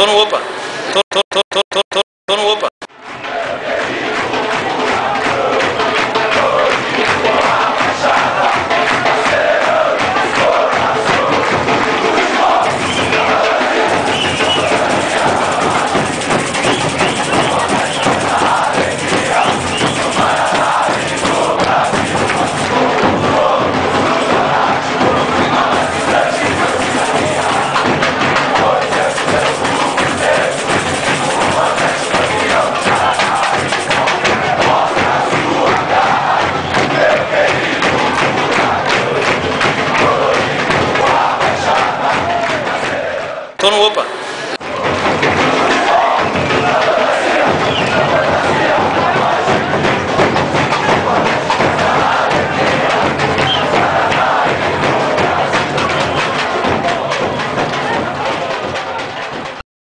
Tô no opa. Tô, tô, tô, tô, tô, tô. Tô no Opa.